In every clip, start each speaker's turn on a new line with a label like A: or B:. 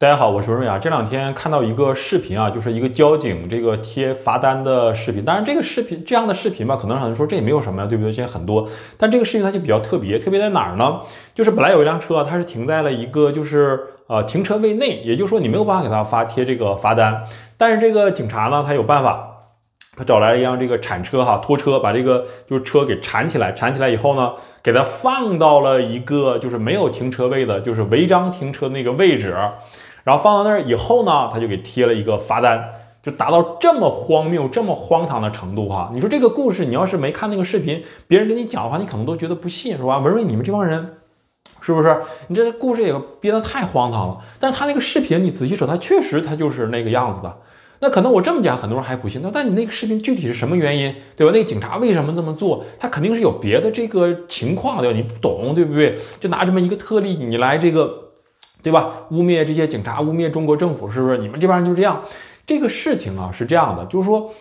A: 大家好，我是文瑞啊。这两天看到一个视频啊，就是一个交警这个贴罚单的视频。当然，这个视频这样的视频吧，可能很多人说这也没有什么呀，对不对？现在很多，但这个视频它就比较特别，特别在哪儿呢？就是本来有一辆车，它是停在了一个就是呃停车位内，也就是说你没有办法给他发贴这个罚单。但是这个警察呢，他有办法，他找来一辆这个铲车哈拖车，把这个就是车给铲起来，铲起来以后呢，给它放到了一个就是没有停车位的，就是违章停车那个位置。然后放到那儿以后呢，他就给贴了一个罚单，就达到这么荒谬、这么荒唐的程度哈。你说这个故事，你要是没看那个视频，别人跟你讲的话，你可能都觉得不信，是吧？文瑞，你们这帮人是不是？你这故事也编得太荒唐了。但是他那个视频，你仔细瞅，他确实他就是那个样子的。那可能我这么讲，很多人还不信。那但你那个视频具体是什么原因，对吧？那个警察为什么这么做？他肯定是有别的这个情况的，你不懂，对不对？就拿这么一个特例，你来这个。对吧？污蔑这些警察，污蔑中国政府，是不是？你们这帮人就这样？这个事情啊是这样的，就是说，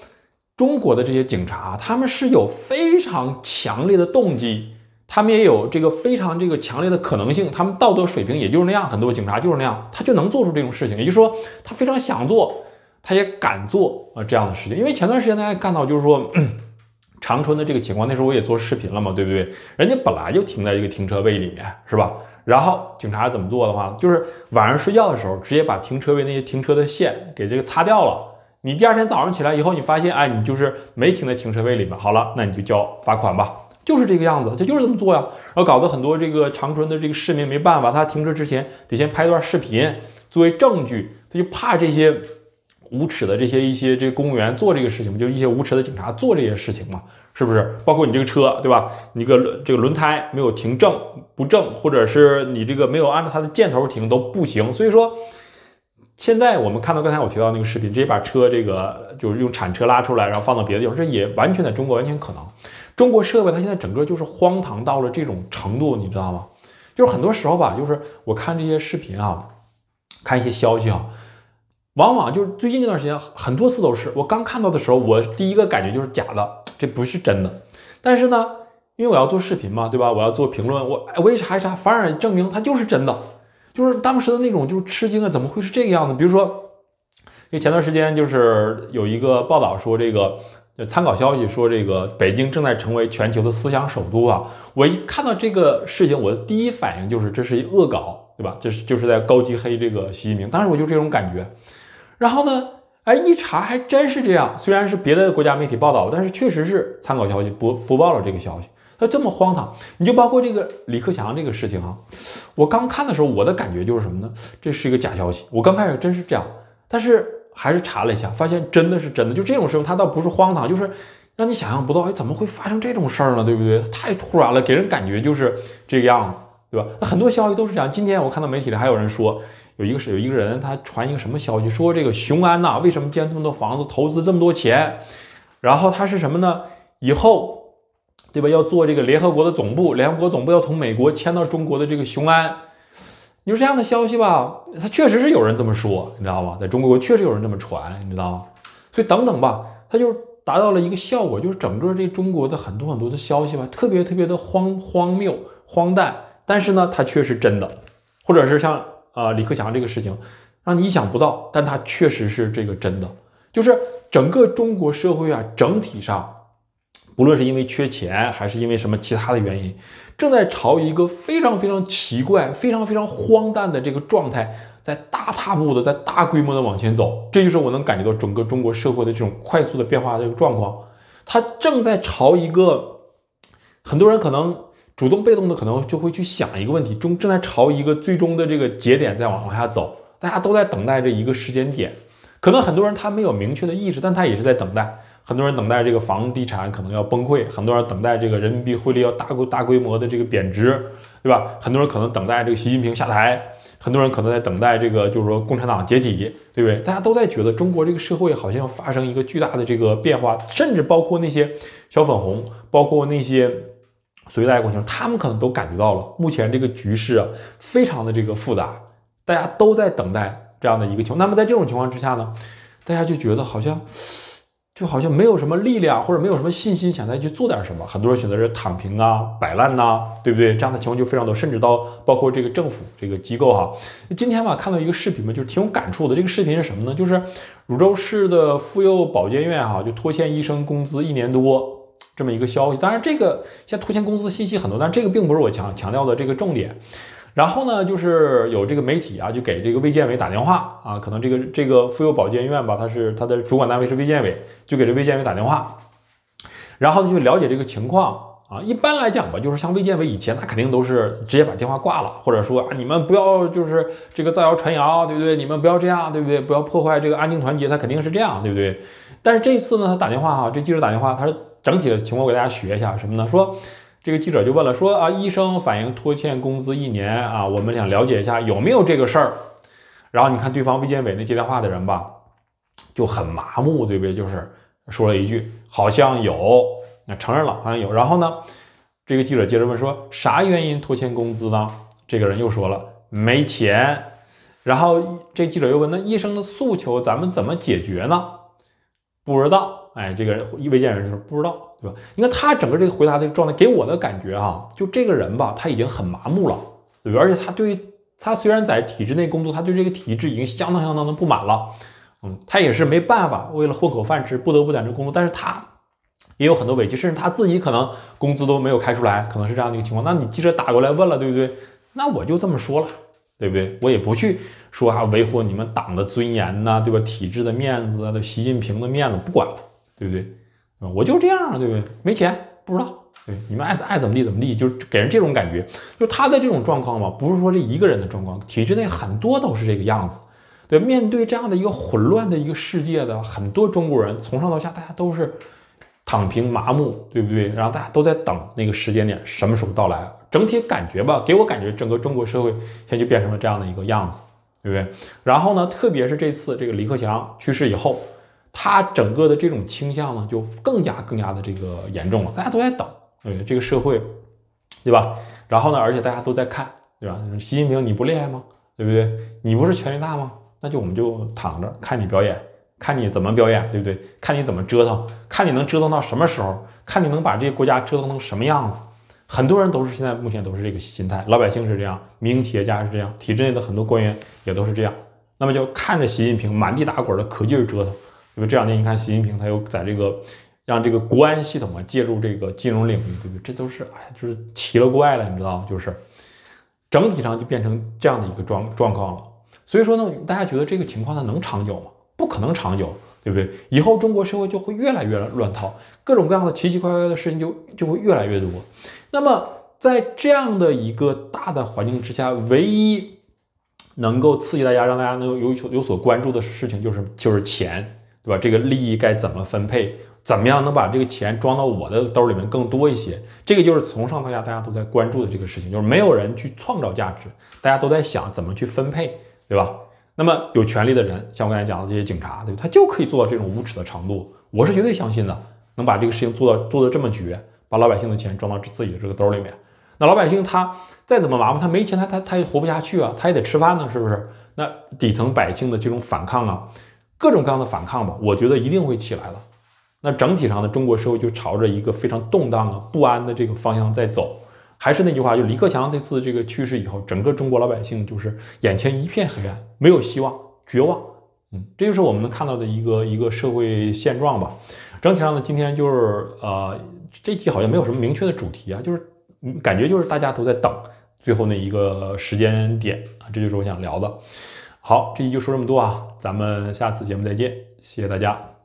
A: 中国的这些警察，他们是有非常强烈的动机，他们也有这个非常这个强烈的可能性，他们道德水平也就是那样，很多警察就是那样，他就能做出这种事情。也就是说，他非常想做，他也敢做啊这样的事情。因为前段时间大家看到，就是说 长春的这个情况，那时候我也做视频了嘛，对不对？人家本来就停在这个停车位里面，是吧？然后警察怎么做的话，就是晚上睡觉的时候，直接把停车位那些停车的线给这个擦掉了。你第二天早上起来以后，你发现，哎，你就是没停在停车位里面。好了，那你就交罚款吧，就是这个样子，他就是这么做呀。然后搞得很多这个长春的这个市民没办法，他停车之前得先拍段视频作为证据，他就怕这些无耻的这些一些这个公务员做这个事情，就一些无耻的警察做这些事情嘛。是不是？包括你这个车，对吧？你个这个轮胎没有停正不正，或者是你这个没有按照它的箭头停都不行。所以说，现在我们看到刚才我提到那个视频，直接把车这个就是用铲车拉出来，然后放到别的地方，这也完全在中国完全可能。中国社会它现在整个就是荒唐到了这种程度，你知道吗？就是很多时候吧，就是我看这些视频啊，看一些消息啊。往往就是最近这段时间，很多次都是我刚看到的时候，我第一个感觉就是假的，这不是真的。但是呢，因为我要做视频嘛，对吧？我要做评论，我我一查一查，反而证明它就是真的。就是当时的那种就是吃惊啊，怎么会是这个样子？比如说，因为前段时间就是有一个报道说，这个参考消息说，这个北京正在成为全球的思想首都啊。我一看到这个事情，我的第一反应就是这是一恶搞，对吧？这是就是在高级黑这个习近平。当时我就这种感觉。然后呢？哎，一查还真是这样。虽然是别的国家媒体报道，但是确实是参考消息播播报了这个消息。它这么荒唐，你就包括这个李克强这个事情啊。我刚看的时候，我的感觉就是什么呢？这是一个假消息。我刚开始真是这样，但是还是查了一下，发现真的是真的。就这种事情，它倒不是荒唐，就是让你想象不到，哎，怎么会发生这种事儿呢？对不对？太突然了，给人感觉就是这个样子，对吧？那很多消息都是这样。今天我看到媒体里还有人说。有一个是有一个人，他传一个什么消息，说这个雄安呐，为什么建这么多房子，投资这么多钱？然后他是什么呢？以后，对吧？要做这个联合国的总部，联合国总部要从美国迁到中国的这个雄安。你说这样的消息吧，他确实是有人这么说，你知道吗？在中国确实有人这么传，你知道吗？所以等等吧，他就达到了一个效果，就是整个这中国的很多很多的消息吧，特别特别的荒荒谬、荒诞，但是呢，它却是真的，或者是像。啊，李克强这个事情让你意想不到，但他确实是这个真的，就是整个中国社会啊，整体上，不论是因为缺钱，还是因为什么其他的原因，正在朝一个非常非常奇怪、非常非常荒诞的这个状态，在大踏步的、在大规模的往前走。这就是我能感觉到整个中国社会的这种快速的变化的这个状况，它正在朝一个很多人可能。主动被动的可能就会去想一个问题，中正在朝一个最终的这个节点在往往下走，大家都在等待这一个时间点。可能很多人他没有明确的意识，但他也是在等待。很多人等待这个房地产可能要崩溃，很多人等待这个人民币汇率要大规大规模的这个贬值，对吧？很多人可能等待这个习近平下台，很多人可能在等待这个就是说共产党解体，对不对？大家都在觉得中国这个社会好像要发生一个巨大的这个变化，甚至包括那些小粉红，包括那些。所以大家关心，他们可能都感觉到了，目前这个局势啊，非常的这个复杂，大家都在等待这样的一个情况。那么在这种情况之下呢，大家就觉得好像就好像没有什么力量或者没有什么信心想再去做点什么，很多人选择是躺平啊、摆烂呐，对不对？这样的情况就非常多，甚至到包括这个政府这个机构哈。今天吧看到一个视频嘛，就是挺有感触的。这个视频是什么呢？就是汝州市的妇幼保健院哈，就拖欠医生工资一年多这么一个消息。当然，这个现在拖欠工资的信息很多，但这个并不是我强强调的这个重点。然后呢，就是有这个媒体啊，就给这个卫健委打电话啊，可能这个这个妇幼保健院吧，它是它的主管单位是卫健委，就给这卫健委打电话，然后就了解这个情况啊。一般来讲吧，就是像卫健委以前，他肯定都是直接把电话挂了，或者说啊，你们不要就是这个造谣传谣，对不对？你们不要这样，对不对？不要破坏这个安定团结，他肯定是这样，对不对？但是这次呢，他打电话哈，这记者打电话，他是整体的情况，给大家学一下什么呢？说。这个记者就问了，说啊，医生反映拖欠工资一年啊，我们想了解一下有没有这个事儿。然后你看对方卫健委那接电话的人吧，就很麻木，对不对？就是说了一句好像有，那承认了好像有。然后呢，这个记者接着问说，啥原因拖欠工资呢？这个人又说了没钱。然后这记者又问，那医生的诉求咱们怎么解决呢？不知道。哎，这个人卫健委就说不知道。对吧？你看他整个这个回答的状态，给我的感觉哈，就这个人吧，他已经很麻木了，对吧？而且他对于他虽然在体制内工作，他对这个体制已经相当相当的不满了，嗯，他也是没办法，为了混口饭吃，不得不在这工作。但是他也有很多委屈，甚至他自己可能工资都没有开出来，可能是这样的一个情况。那你记者打过来问了，对不对？那我就这么说了，对不对？我也不去说还维护你们党的尊严呐，对吧？体制的面子啊，对习近平的面子不管了，对不对？啊，我就这样啊，对不对？没钱，不知道，对你们爱爱怎么地怎么地，就给人这种感觉。就他的这种状况吧，不是说这一个人的状况，体制内很多都是这个样子。对，面对这样的一个混乱的一个世界的很多中国人，从上到下，大家都是躺平麻木，对不对？然后大家都在等那个时间点什么时候到来。整体感觉吧，给我感觉整个中国社会现在就变成了这样的一个样子，对不对？然后呢，特别是这次这个李克强去世以后。他整个的这种倾向呢，就更加更加的这个严重了。大家都在等，对这个社会，对吧？然后呢，而且大家都在看，对吧？习近平你不厉害吗？对不对？你不是权力大吗？那就我们就躺着看你表演，看你怎么表演，对不对？看你怎么折腾，看你能折腾到什么时候，看你能把这个国家折腾成什么样子。很多人都是现在目前都是这个心态，老百姓是这样，民营企业家是这样，体制内的很多官员也都是这样。那么就看着习近平满地打滚的可劲儿折腾。因为这两天你看，习近平他又在这个让这个国安系统啊介入这个金融领域，对不对？这都是哎，就是奇了怪了，你知道吗？就是整体上就变成这样的一个状状况了。所以说呢，大家觉得这个情况它能长久吗？不可能长久，对不对？以后中国社会就会越来越乱套，各种各样的奇奇怪怪的事情就就会越来越多。那么在这样的一个大的环境之下，唯一能够刺激大家，让大家能有有所关注的事情，就是就是钱。对吧？这个利益该怎么分配？怎么样能把这个钱装到我的兜里面更多一些？这个就是从上到下大家都在关注的这个事情，就是没有人去创造价值，大家都在想怎么去分配，对吧？那么有权利的人，像我刚才讲的这些警察，对？他就可以做到这种无耻的程度。我是绝对相信的，能把这个事情做到做的这么绝，把老百姓的钱装到自己的这个兜里面。那老百姓他再怎么麻烦，他没钱，他他他也活不下去啊，他也得吃饭呢，是不是？那底层百姓的这种反抗啊。各种各样的反抗吧，我觉得一定会起来了。那整体上的中国社会就朝着一个非常动荡啊、不安的这个方向在走。还是那句话，就李克强这次这个去世以后，整个中国老百姓就是眼前一片黑暗，没有希望，绝望。嗯，这就是我们能看到的一个一个社会现状吧。整体上呢，今天就是呃，这期好像没有什么明确的主题啊，就是感觉就是大家都在等最后那一个时间点啊，这就是我想聊的。好，这期就说这么多啊，咱们下次节目再见，谢谢大家。